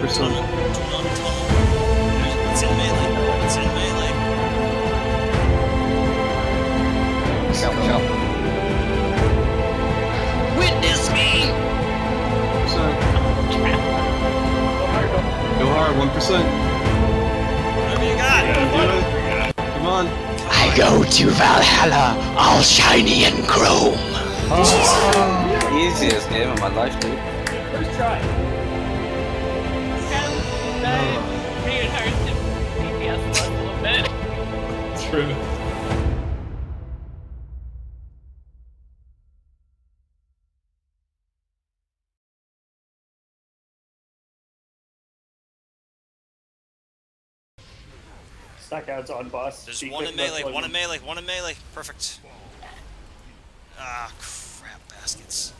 persona. It's in melee. It's in melee. Jump. Witness me! So. Go hard, 1%. Whatever you got. Yeah, it. Come on. I go to Valhalla, all shiny and chrome. Oh. Easiest game of my life, dude. First try. Pretty hard to a little bit. True. Stackout's on boss. There's one in melee, one in melee, one in melee. Perfect. Ah, crap baskets.